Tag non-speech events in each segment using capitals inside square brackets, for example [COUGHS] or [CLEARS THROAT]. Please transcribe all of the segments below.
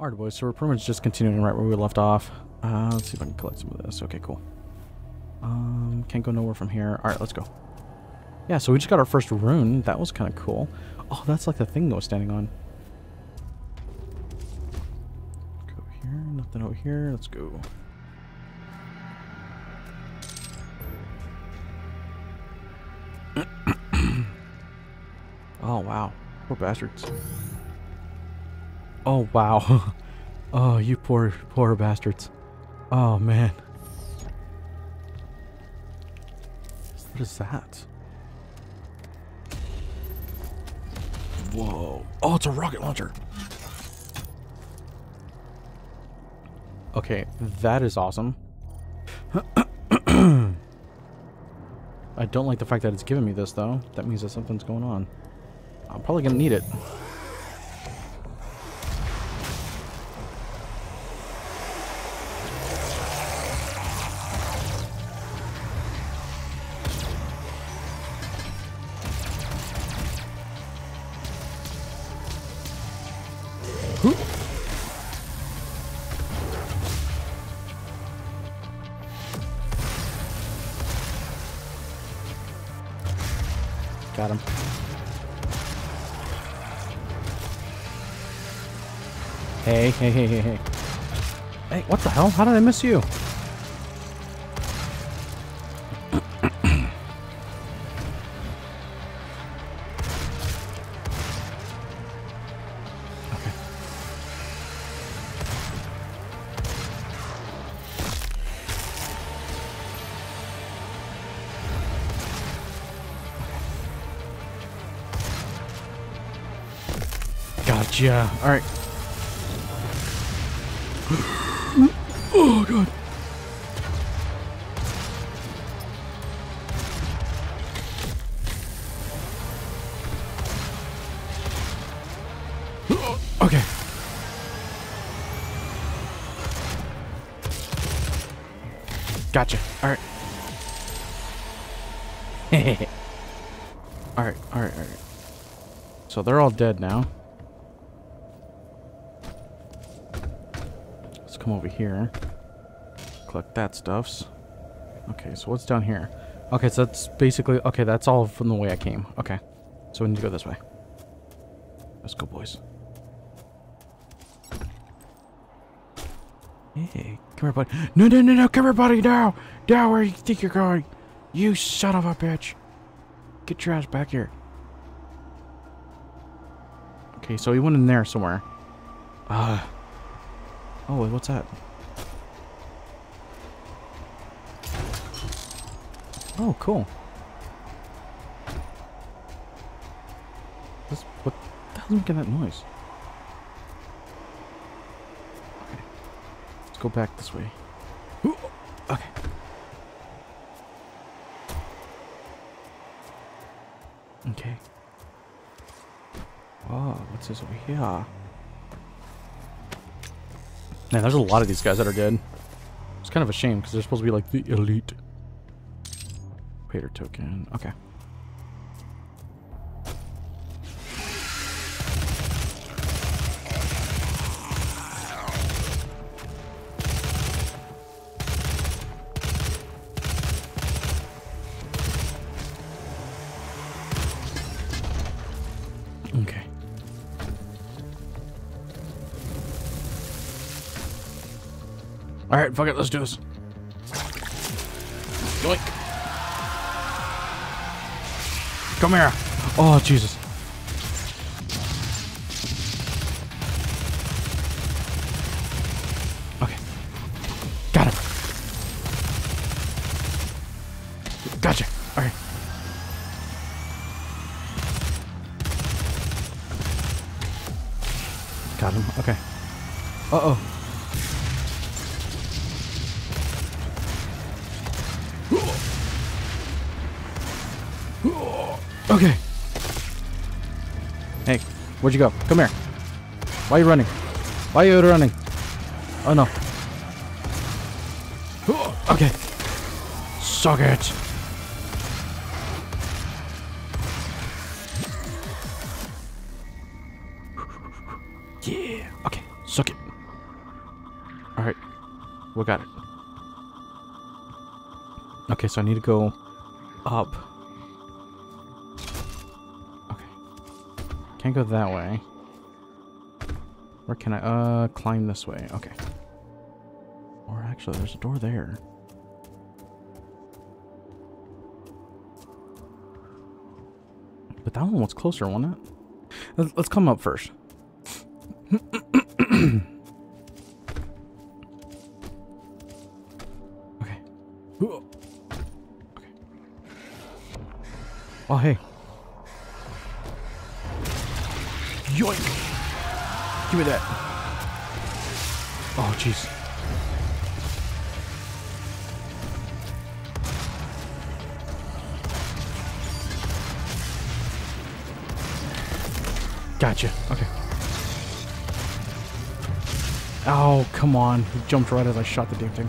Alright, boys, so we're pretty much just continuing right where we left off. Uh, let's see if I can collect some of this. Okay, cool. Um, can't go nowhere from here. Alright, let's go. Yeah, so we just got our first rune. That was kind of cool. Oh, that's like the thing that was standing on. Go here. Nothing out here. Let's go. [COUGHS] oh, wow. Poor bastards. Oh, wow. [LAUGHS] oh, you poor, poor bastards. Oh, man. What is that? Whoa. Oh, it's a rocket launcher. Okay, that is awesome. [CLEARS THROAT] I don't like the fact that it's giving me this, though. That means that something's going on. I'm probably going to need it. Got him. Hey, hey, hey, hey, hey. Hey, what the hell? How did I miss you? Gotcha. All right. oh god. Okay. Gotcha. All right. [LAUGHS] all right. All right. All right. So they're all dead now. Come over here. Collect that stuffs. Okay, so what's down here? Okay, so that's basically... Okay, that's all from the way I came. Okay. So we need to go this way. Let's go, boys. Hey, come here, buddy. No, no, no, no, come here, buddy, now! Now, where you think you're going? You son of a bitch! Get your ass back here. Okay, so he went in there somewhere. Uh... Oh, what's that? Oh, cool. This, what the hell's making that noise? Okay. Let's go back this way. Okay. Okay. Oh, what's this over here? Man, there's a lot of these guys that are dead. It's kind of a shame because they're supposed to be like the elite. Praetor token. Okay. Okay. All right, fuck it, let's do this. Yoink. Come here. Oh, Jesus. Okay. Got him. Gotcha. All right. Got him. Okay. Uh-oh. Okay. Hey, where'd you go? Come here. Why are you running? Why are you running? Oh no. [GASPS] Okay. Suck it. Yeah. Okay. Suck it. Alright. We got it. Okay, so I need to go up. Can't go that way. Where can I, uh, climb this way? Okay. Or actually, there's a door there. But that one was closer, wasn't it? Let's, come up first. [COUGHS] okay. [COUGHS] Okay. Oh, hey. Give me that. Oh, jeez. Gotcha. Okay. Oh, come on. He jumped right as I shot the damn thing.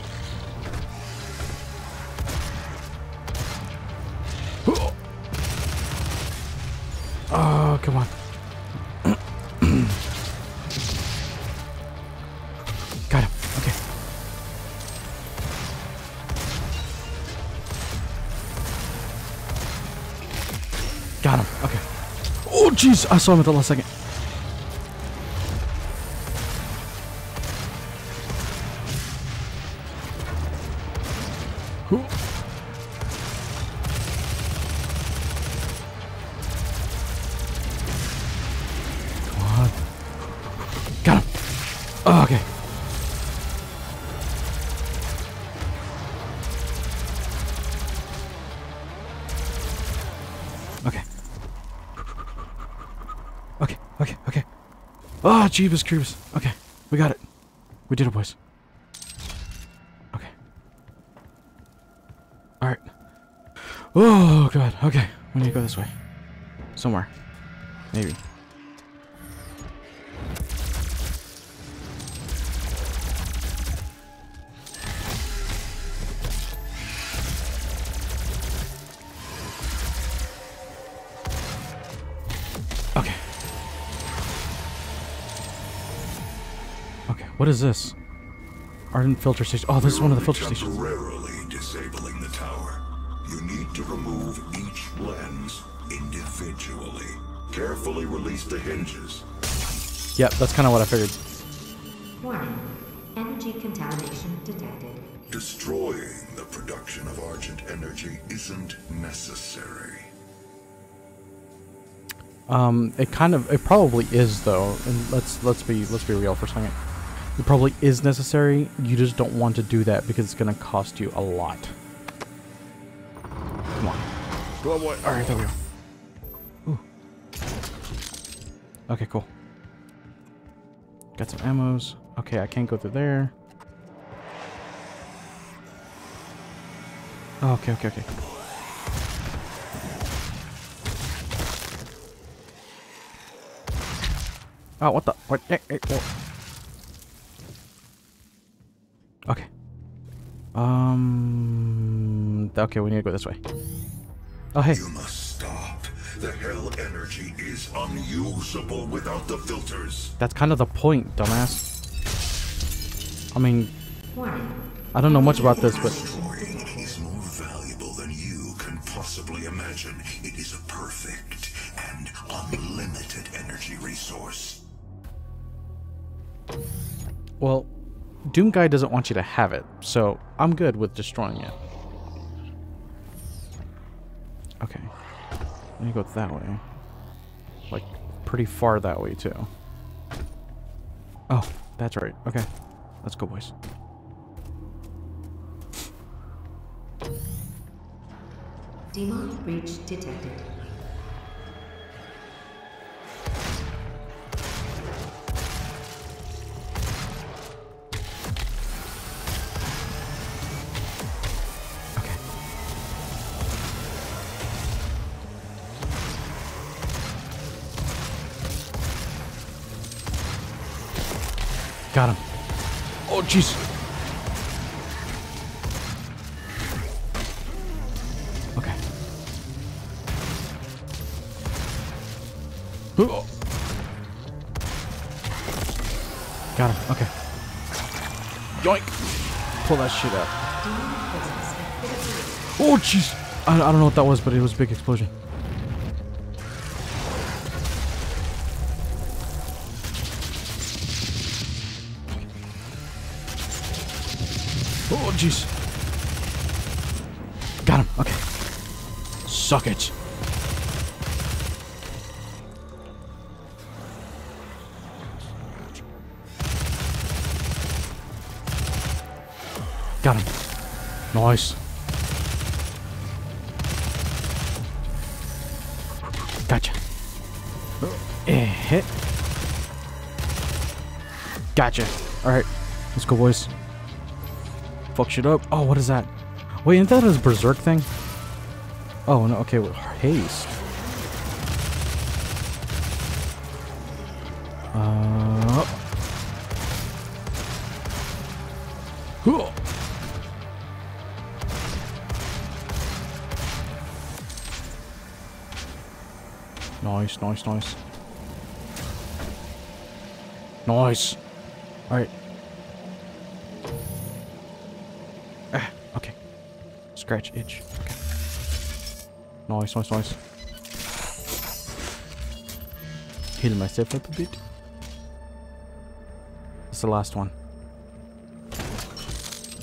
Got him. Okay. Oh, jeez. I saw him at the last second. Oh, Jeebus Creepers. Okay, we got it. We did it, boys. Okay. Alright. Oh, God. Okay, we need to go this way. Somewhere. Maybe. What is this? Argent filter station. Oh, this is one of the filter stations. Temporarily disabling the tower. You need to remove each lens individually. Carefully release the hinges. Yep, that's kind of what I figured. Warning. Energy contamination detected. Destroying the production of Argent energy isn't necessary. Um, it kind of, it probably is though, and let's let's be let's be real for a second. It probably is necessary. You just don't want to do that because it's gonna cost you a lot. Come on, go boy. All right, there we go. Ooh. Okay, cool. Got some ammos. Okay, I can't go through there. Oh, okay, okay, okay. Oh, what the? What? Eh, eh, oh. Okay. Um. Okay, we need to go this way. Oh, hey. You must stop. The hell energy is unusable without the filters. That's kind of the point, dumbass. I mean, I don't know much about this, but Destroying is more valuable than you can possibly imagine. It is a perfect and unlimited energy resource. well, Doom Guy doesn't want you to have it, so I'm good with destroying it. Okay. Let me go that way. Like, pretty far that way, too. Oh, that's right. Okay. Let's go, boys. Demon breach detected. Got him. Oh, jeez. Okay. Oh. Got him. Okay. Yoink. pull that shit up. Demon presence at critical Oh, jeez. I, I don't know what that was, but it was a big explosion. Oh, jeez. Got him. Okay. Suck it. Got him. Nice. Gotcha. Eh. Gotcha. Alright. Let's go, boys. Fuck shit up. Oh, what is that? Wait, isn't that his berserk thing? Oh, no. Okay, well, haste. Uh. Huh. Nice, nice, nice. Nice. Alright. Scratch, itch. Okay. Nice, nice, nice. Heal myself up a bit. That's the last one.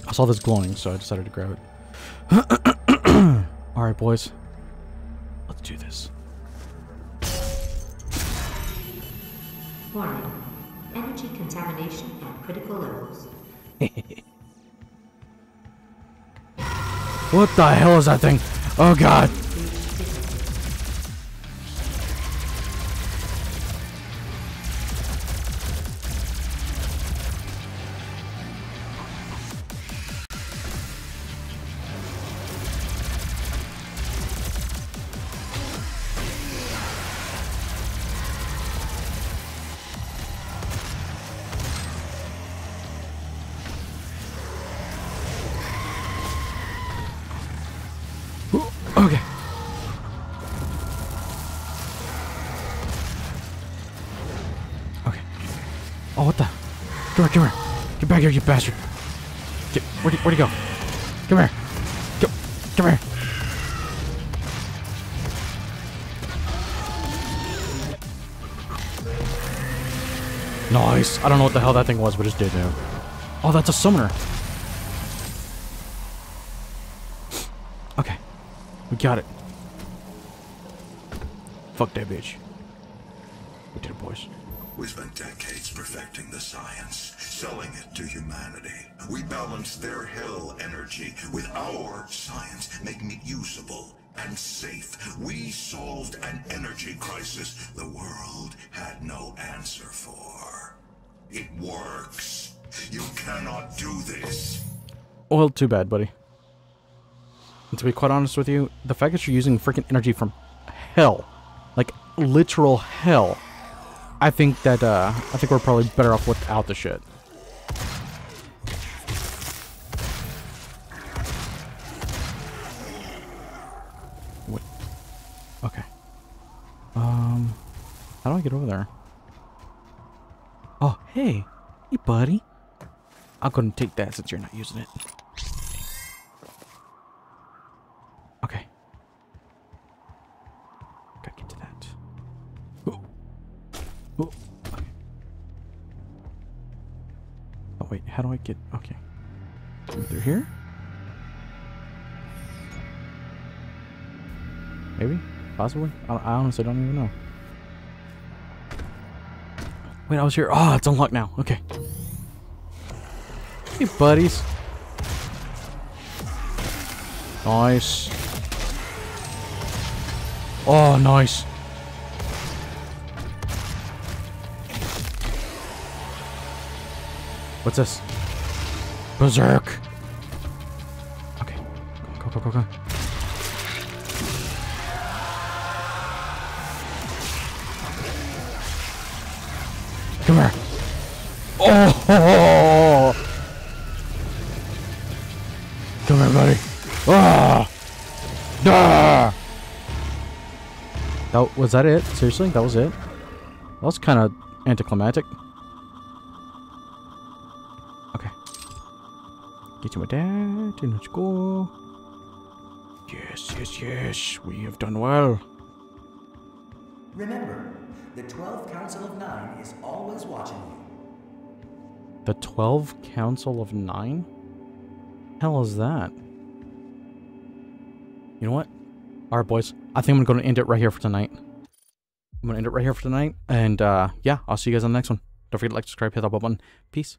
I saw this glowing, so I decided to grab it. [COUGHS] Alright, boys. Let's do this. Warning. Energy contamination at critical levels. [LAUGHS] What the hell is that thing? Oh god. Okay. Okay. Oh, what the? Come here, come here. Get back here, you bastard. Get, where'd he, where'd he go? Come here. Come, come here. Nice. I don't know what the hell that thing was, but it did now. Oh, that's a summoner. Okay. We got it. Fuck that bitch. We did it, boys. We spent decades perfecting the science, selling it to humanity. We balanced their hell energy with our science, making it usable and safe. We solved an energy crisis the world had no answer for. It works. You cannot do this. Well, too bad, buddy. And to be quite honest with you, the fact that you're using freaking energy from hell, like literal hell, I think that uh, I think we're probably better off without the shit. What? Okay. Um, how do I get over there? Oh, hey, hey, buddy. I'm gonna take that since you're not using it. Maybe, possibly. I, I honestly don't even know. Wait, I was here. Oh, it's unlocked now. Okay. Hey, buddies. Nice. Oh, nice. What's this? Berserk. Okay. Go, go, go, go, go. Come here. Oh! Come here, buddy. Ah! Ah! That was that it? Seriously, that was it. That was kind of anticlimactic. Okay. Get to my dad. Let's go. Yes, yes, yes. We have done well. Remember, the 12 Council of Nine is always watching you. The 12 Council of Nine? Hell is that? You know what? Alright, boys. I think I'm going to end it right here for tonight. I'm going to end it right here for tonight. And, uh, yeah, I'll see you guys on the next one. Don't forget to like, subscribe, hit that bell button. Peace.